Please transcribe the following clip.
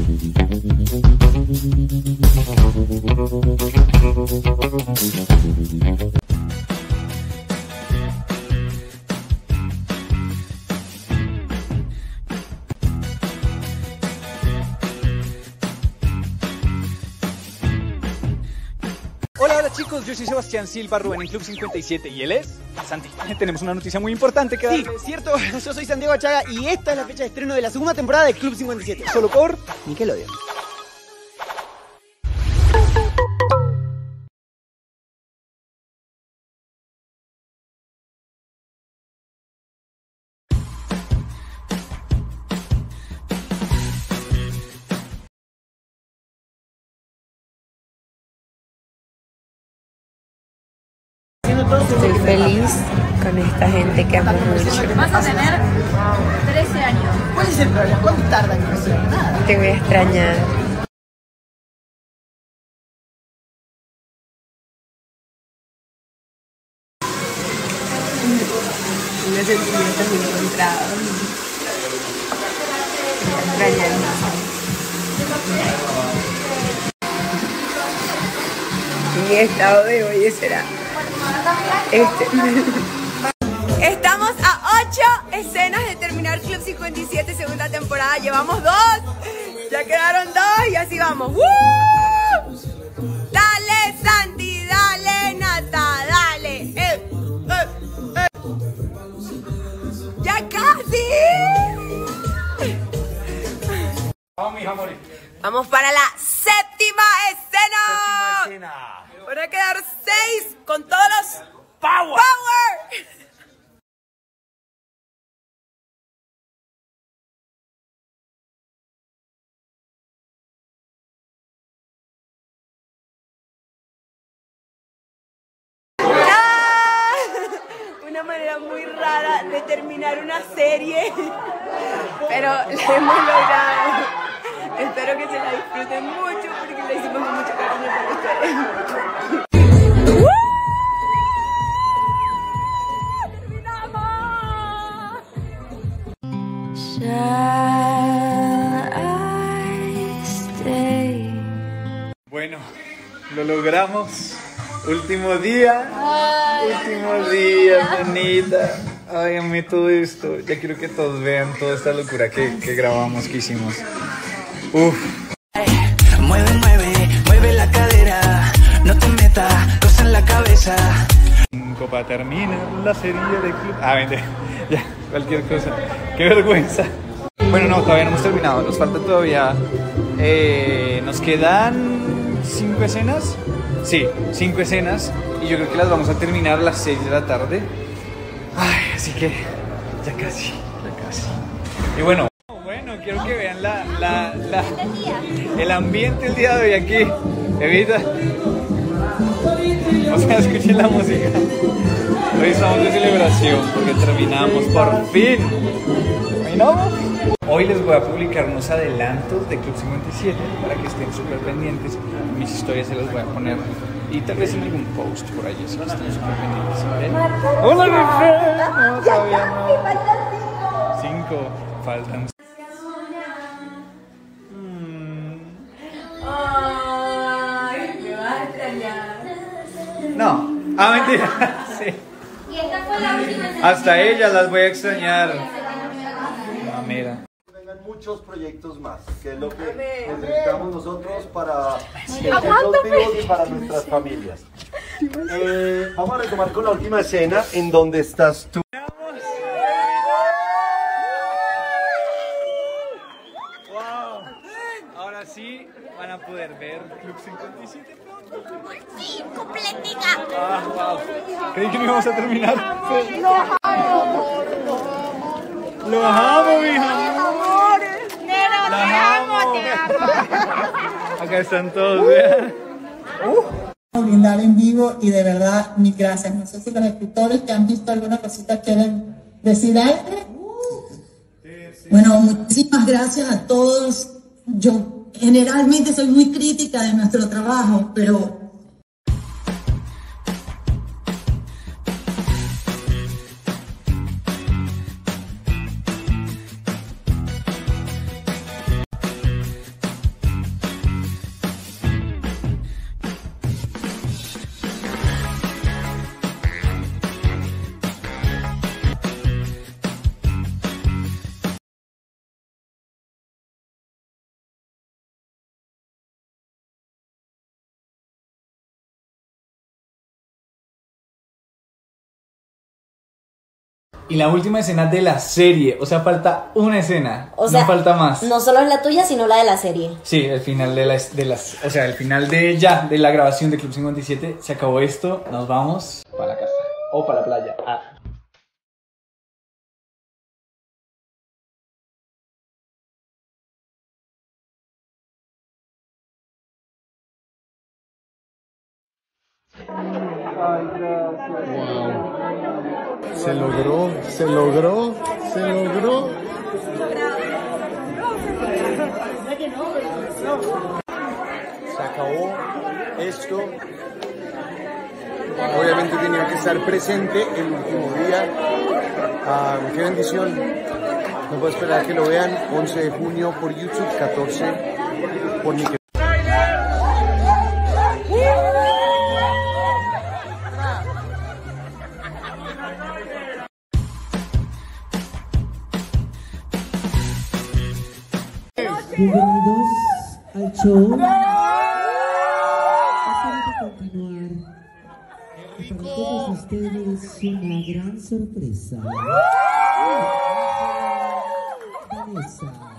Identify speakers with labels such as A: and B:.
A: Hola, hola chicos, yo soy Sebastián Silva Rubén en Club 57 y él es Santi. Tenemos una noticia muy importante que
B: Sí, cierto, yo soy Santiago Achaga y esta es la fecha de estreno de la segunda temporada de Club 57.
A: Solo por
B: Nickelodeon.
C: Estoy feliz con esta gente que amo mucho.
D: Vas a tener 13 años.
B: ¿Cuál es el problema? ¿Cuánto tarda en crecer? Nada.
C: Te voy a extrañar. Unos sentimientos encontrados. Te extrañar. Mi estado de hoy será este. Estamos a 8 escenas de terminar Club 57 segunda temporada. Llevamos dos. Ya quedaron dos y así vamos. ¡Woo! Dale Santi, dale Nata, dale. Eh, eh, eh. Ya casi. Vamos para la séptima escena. Van a quedar seis con todos los power. power. ¡Ah! Una manera muy rara de terminar una serie, pero la hemos logrado. Espero que se la disfruten mucho porque la hicimos con mucho cariño para ustedes.
A: Bueno, lo logramos. Último día. Último día, bonita. Ay, amé todo esto. Ya quiero que todos vean toda esta locura que, que grabamos, que hicimos. Uf.
E: Mueve, mueve, mueve la cadera, no te metas cosas en la cabeza.
A: Copa termina la serie de club. Ah, vente. Ya, cualquier cosa. Qué vergüenza. Bueno, no, todavía no hemos terminado. Nos falta todavía. eh, nos quedan cinco escenas. Sí, cinco escenas. Y yo creo que las vamos a terminar a las 6 de la tarde. Ay, así que ya casi, ya casi. Y bueno, la, el ambiente el día de hoy aquí. Evita. O sea, escuchen la música. Hoy estamos de celebración porque terminamos por fin. ¿Terminamos? Hoy les voy a publicar unos adelantos de Club 57 para que estén súper pendientes. Mis historias se las voy a poner y tal vez en algún post por allí, así que estén súper pendientes. ¡Hola, mi fe! No, todavía no. Cinco. Faltan. No. Ah, mentira. Sí.
D: Y esta fue la última
A: Hasta ellas las voy a extrañar. Mamera.
F: Vengan muchos proyectos más, que es lo que necesitamos nosotros para
D: pues.
F: productivos y para nuestras familias. Eh, vamos a retomar con la última escena en donde estás tú.
A: Wow. Ahora sí van a poder ver Club 57 pronto.
D: Sí, completica.
A: Ah, wow. Creí que no íbamos a terminar. Los amo, hija.
D: Pero
A: Las amo. Acá están todos, vean.
G: brindar en vivo y de verdad mil gracias. No sé si los escritores que han visto alguna cosita quieren decir algo. Bueno, muchísimas gracias a todos. Yo generalmente soy muy crítica de nuestro trabajo, pero
A: Y la última escena de la serie, o sea, falta una escena,
H: O sea,
A: no falta más.
H: No solo es la tuya, sino la de la serie.
A: Sí, el final de las, de las, o sea, el final de ya, de la grabación de Club 57, se acabó esto, nos vamos para la casa o para la playa. Ah.
I: Se logró, se logró, se logró. Se acabó esto. Obviamente tenía que estar presente el último día. Ah, qué bendición. No puedo esperar que lo vean. 11 de junio por YouTube, 14 por mi
J: Bienvenidos al show. Espero que continuar. Para todos ustedes una gran sorpresa. Vanessa.